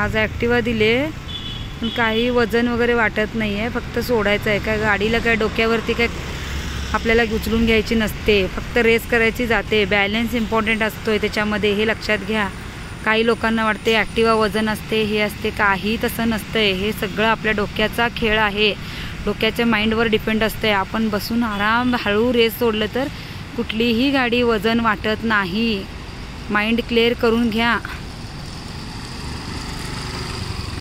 आज ॲक्टिवा दिले पण काही वजन वगैरे वाटत नाही आहे. फक्त सोडायचं आहे. काय गाडीला काय डोक्यावरती काय आपल्याला उचलून घ्यायची नसते. फक्त रेस करायची जाते. बॅलन्स इम्पॉर्टंट असतो आहे त्याच्यामध्ये. हे लक्षात घ्या. काही लोकांना वाटते ॲक्टिवा वजन असते हे असते. काही तसं नसतंय. हे सगळं आपल्या डोक्याचा खेळ आहे. डोक्याच्या माइंडवर डिपेंड असतंय. आपण बसून आराम हळू रेस सोडलं तर कुठलीही गाडी वजन वाटत नाही. माइंड क्लिअर करून घ्या.